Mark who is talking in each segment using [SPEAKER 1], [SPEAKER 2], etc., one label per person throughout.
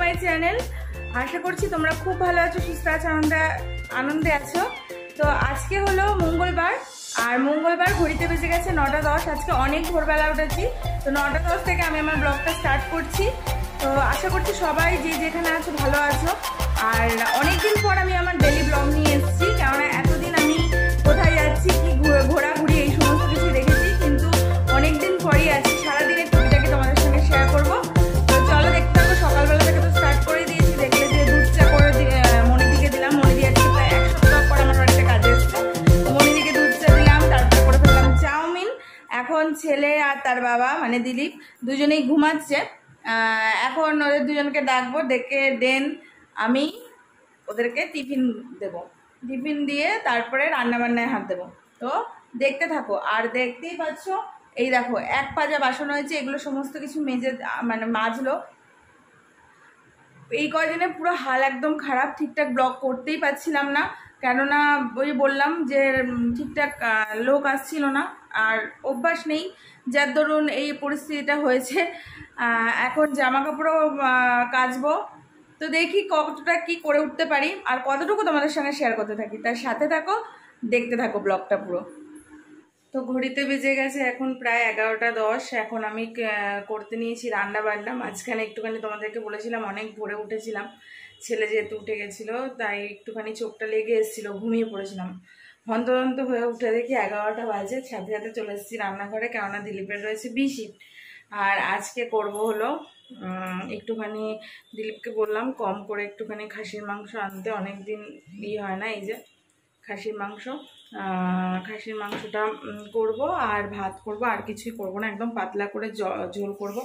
[SPEAKER 1] মাই channel আশা করছি তোমরা খুব ভালো আছো, সুস্থ আছো, আনন্দে আনন্দে আছো। তো আজকে হলো মঙ্গলবার, আর মঙ্গলবার ঘড়িতে বেজে গেছে নটা দশ। আজকে অনেক ভোরবেলা উঠেছি। তো নটা দশ থেকে আমি আমার ব্লগটা স্টার্ট করছি। তো আশা করছি সবাই যে যেখানে আছো ভালো আছো। আর অনেকদিন পর আমি আমার ডেলি ব্লগ নিয়ে এসেছি, কেননা এতদিন আমি কোথায় যাচ্ছি, কি এখন ছেলে আর তার বাবা মানে দিলীপ, দুজনেই ঘুমাচ্ছে। এখন ওদের দুজনকে ডাকবো, ডেকে দেন আমি ওদেরকে টিফিন দেব। টিফিন দিয়ে তারপরে রান্নাবান্নায় হাত দেবো। তো দেখতে থাকো, আর দেখতেই পাচ্ছ, এই দেখো, এক পাজা বাসন হয়েছে এগুলো সমস্ত কিছু মেজে মানে মাজলো। এই কয়দিনে পুরো হাল একদম খারাপ, ঠিকঠাক ব্লগ করতেই পারছিলাম না। কেননা ওই বললাম যে ঠিকঠাক লোক আসছিল না, আর অভ্যাস নেই। যার দরুন এই পরিস্থিতিটা হয়েছে এখন জামা কাপড়ও কাচবো। তো দেখি কতটা কি করে উঠতে পারি, আর কতটুকু তোমাদের সঙ্গে শেয়ার করতে থাকি। তার সাথে থাকো, দেখতে থাকো ব্লগটা পুরো। তো ঘড়িতে বেজে গেছে এখন প্রায় এগারোটা দশ। এখন আমি করতে নিয়েছি রান্না বান্না মাঝখানে একটুখানি তোমাদেরকে বলেছিলাম, অনেক ভোরে উঠেছিলাম। ছেলে যেহেতু উঠে গেছিল, তাই একটুখানি চোখটা লেগে এসেছিল, ঘুমিয়ে পড়েছিলাম। হন্তদন্ত হয়ে উঠে দেখি এগারোটা বাজে, সাথে সাথে চলে এসেছি রান্নাঘরে, কেননা দিলীপের রয়েছে বিশিট আর আজকে করব হলো একটুখানি দিলীপকে বললাম, কম করে একটুখানি খাসির মাংস আনতে অনেক দিন ইয়ে হয় না এই যে, খাসির মাংস। খাসির মাংসটা করব, আর ভাত করব, আর কিছুই করব না, একদম পাতলা করে ঝোল করব।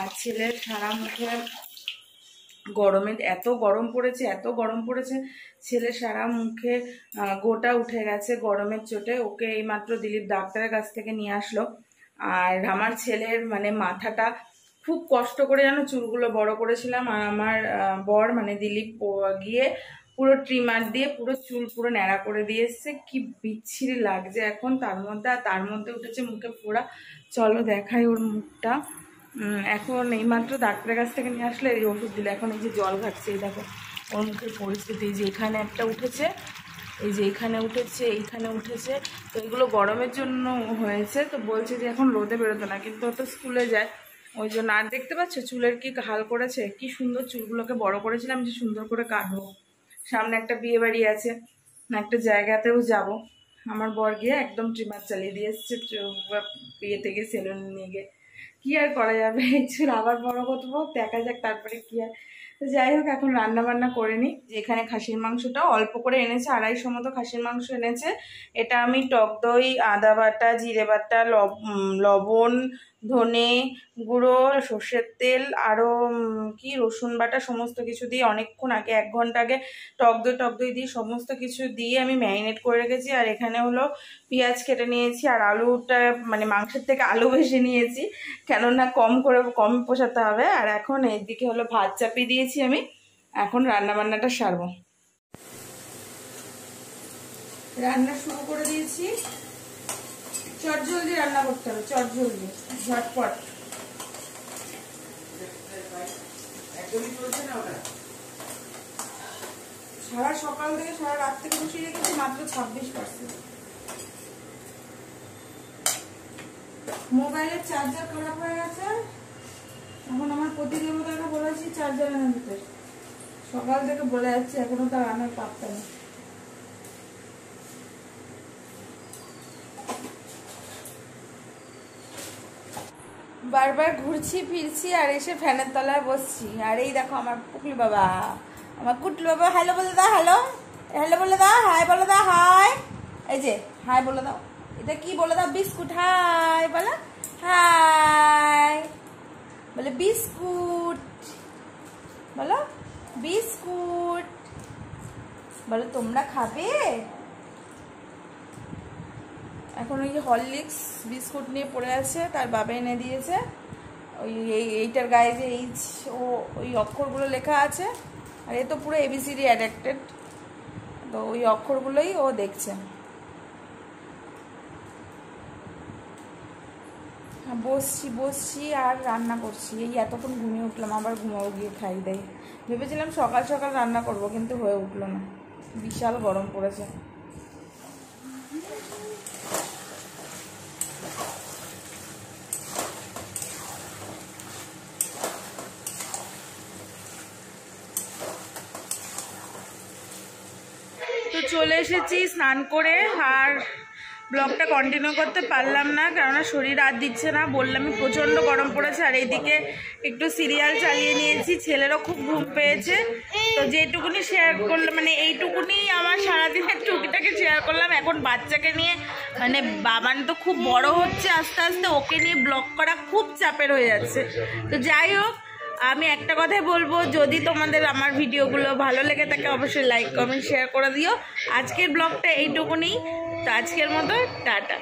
[SPEAKER 1] আর ছেলের সারা মুখে গরমে, এত গরম পড়েছে, এত গরম পড়েছে, ছেলে সারা মুখে গোটা উঠে গেছে গরমের চোটে। ওকে এইমাত্র দিলীপ ডাক্তারের কাছ থেকে নিয়ে আসলো। আর আমার ছেলের মানে মাথাটা খুব কষ্ট করে যেন চুলগুলো বড় করেছিলাম। আর আমার বর মানে দিলীপ গিয়ে পুরো ট্রিমার দিয়ে পুরো চুল পুরো ন্যাড়া করে দিয়ে এসছে। কি বিচ্ছিরি লাগছে এখন তার মধ্যে। আর তার মধ্যে উঠেছে মুখে ফোড়া। চলো দেখাই ওর মুখটা। এখন এইমাত্র ডাক্তারের কাছ থেকে নিয়ে আসলে এই ওষুধ দিলে। এখন এই যে জল ঘাটছে এই দেখো, ওর মুখের পরিস্থিতি যে এখানে একটা উঠেছে, এই যে এখানে উঠেছে, এইখানে উঠেছে। তো এগুলো গরমের জন্য হয়েছে, তো বলছে যে এখন রোদে বেরোতো না, কিন্তু তো স্কুলে যায়। ওই জন্য, আর দেখতে পাচ্ছ চুলের কি হাল করেছে? কি সুন্দর চুলগুলোকে বড় করেছিলাম যে সুন্দর করে কাটবো। সামনে একটা বিয়ে বাড়ি আছে একটা জায়গাতেও যাব। আমার বর গিয়ে একদম ট্রিমার চালিয়ে দিয়ে এসছে, চু- বিয়ে থেকে সেলুন নিয়ে গিয়ে। কি আর করা যাবে? চুল আবার বড় করব দেখা যাক তারপরে কি আর তো যাই হোক, এখন রান্না বান্না করে নিই। এখানে খাসির মাংসটা অল্প করে এনেছে, আড়াইশো মতো খাসির মাংস এনেছে। এটা আমি টক দই, আদা বাটা, জিরে বাটা, লব- লবণ ধনে গুঁড়ো, সর্ষের তেল আরও কি, রসুন বাটা, সমস্ত কিছু দিয়ে অনেকক্ষণ আগে, এক ঘণ্টা আগে টক দই টক দই দিয়ে সমস্ত কিছু দিয়ে আমি ম্যারিনেট করে রেখেছি। আর এখানে হলো পেঁয়াজ কেটে নিয়েছি আর আলুটা মানে মাংসের থেকে আলু বেশি নিয়েছি। কেননা কম করে, কম পোষাতে হবে। আর এখন এইদিকে হলো ভাত চাপিয়ে দিয়েছি আমি। এখন রান্না বান্নাটা সারবো। রান্না শুরু করে দিয়েছি। চট জলদি রান্না করতে হবে চট জলদি ঝটপট। সারা সকাল থেকে সারা রাত থেকে বসিয়ে রেখেছি মাত্র ছাব্বিশ পার্সেন্ট মোবাইলের চার্জার খারাপ হয়ে গেছে। এখন আমার প্রতিদেবতাকে বলেছি চার্জার এনে দিতে। সকাল থেকে বলে যাচ্ছে এখনও তার আনার পাত্তা নেই। বারবার ঘুরছি, ফিরছি আর এসে ফ্যানের তলায় বসছি। আর এই দেখো আমার পুকলি বাবা। আমার কুটলু বাবা, হ্যালো বলে দাও, হ্যালো। হ্যালো বলে দাও, হাই বলে দাও, হাই। এই যে, হাই বলে দাও। এটা কি বলে দাও? Biscuit, hi. বলো, হাই। বলে, বিস্কুট। বলো বিস্কুট। বলো, তোমরা খাবে? এখন ওই যে হরলিক্স বিস্কুট নিয়ে পড়ে আছে, তার বাবা এনে দিয়েছে। ওই এই, এইটার গায়ে যে এইচ, ও, ওই অক্ষরগুলো লেখা আছে। আর এ তো পুরো এবিসিডি অ্যাডাক্টেড তো ওই অক্ষরগুলোই ও দেখছে। বসছি বসছি আর রান্না করছি। এই এতক্ষণ ঘুমিয়ে উঠলাম, আবার ঘুমাবো গিয়ে খাই দেয় ভেবেছিলাম সকাল সকাল রান্না করব, কিন্তু হয়ে উঠল না। বিশাল গরম পড়েছে তো চলে এসেছি স্নান করে, আর ব্লগটা কন্টিনিউ করতে পারলাম না, কেননা শরীর আর দিচ্ছে না। বললামই প্রচণ্ড গরম পড়েছে, আর এইদিকে একটু সিরিয়াল চালিয়ে নিয়েছি, ছেলেরও খুব ঘুম পেয়েছে। তো যেটুকুনি শেয়ার করলাম মানে এইটুকুনি আমার সারাদিনের টুকিটাকে শেয়ার করলাম। এখন বাচ্চাকে নিয়ে মানে বাবান তো খুব বড় হচ্ছে আস্তে আস্তে, ওকে নিয়ে ব্লগ করা খুব চাপের হয়ে যাচ্ছে। তো যাই হোক আমি একটা কথাই বলব, যদি তোমাদের আমার ভিডিওগুলো ভালো লেগে থাকে, অবশ্যই লাইক কমেন্ট শেয়ার করে দিও। আজকের ব্লগটা এইটুকুনি। তো আজকের মতো, টাটা।